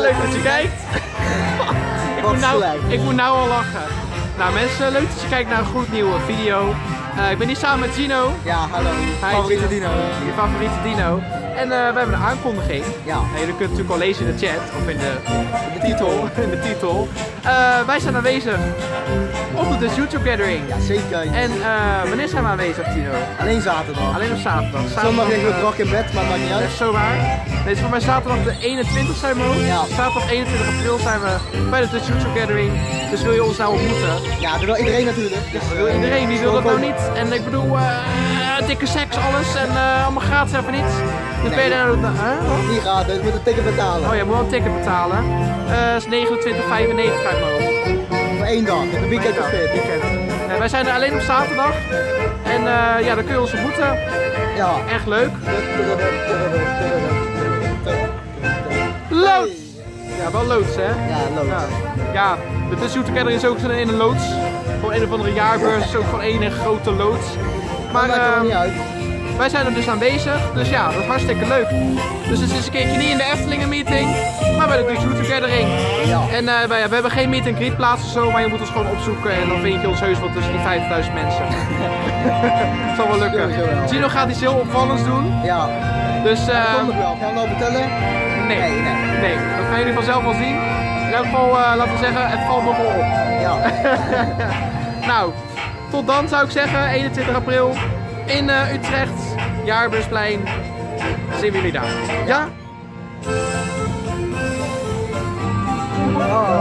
leuk dat je kijkt. ik, Wat moet nou, ik moet nou al lachen. Nou mensen, leuk dat je kijkt naar een gloednieuwe video. Eh, ik ben hier samen met Gino, Ja, hallo. Hi, Favoriete Gino. dino. je favoriete Dino. En eh, we hebben een aankondiging. Ja. En jullie kunnen het natuurlijk al lezen in de chat of in de, De titel. in de titel. Eh, wij zijn aanwezig de Dutch YouTube Gathering. Ja, zeker. En eh, wanneer zijn we aanwezig, Tino? Alleen zaterdag. Alleen op zaterdag. Zondag liggen we brak in bed, maar maakt niet Dat uit. is zo waar. Nee, is voor mij zaterdag de 21 zijn we ook. Ja. Zaterdag 21 april zijn we bij de Dutch YouTube Gathering. Dus wil je ons nou ontmoeten? Ja, dat wil iedereen natuurlijk. Dus, Wil iedereen, wie wil dat nou niet? En ik bedoel, eh, dikke seks, alles en eh, allemaal gratis even niets. Dus ben je daar nou... Hè? Wat? Die gaat, dus moet een ticket betalen. Oh ja, je moet wel een ticket betalen. Eh is 29,95 uit mijn hoofd. Één dag. Het weekend is Ja, fit. weekend. Eh, wij zijn er alleen op zaterdag. En eh, ja, dan kun je ons ontmoeten. Ja. Echt leuk. Loods! Ja, wel loods hè? Ja, Ja, loods. ja de Dutch Youth Together is ook zo'n een loods. Voor een of andere jaarbeurs is ook gewoon één grote loods. Maar ehm, niet uit. wij zijn er dus aanwezig, dus ja, dat is hartstikke leuk. Dus het is een keertje niet in de Eftelingen meeting, maar bij de Youth Gathering. En eh, wij, we hebben geen meet and greet plaats of zo, maar je moet ons gewoon opzoeken en dan vind je ons heus wel tussen die 5000 mensen. Dat zal wel lukken. Gino gaat iets heel opvallends doen, Ja. dus Dat eh, komt nog wel. Gaan we nou vertellen? nee, Nee, nee. nee, dat gaan jullie vanzelf wel zien. In elk geval, eh, laten we zeggen, het valt me wel op. Ja. Nou, tot dan zou ik zeggen, 21 april in Utrecht, Jaarbeursplein. Zien we jullie daar. Ja? Oh.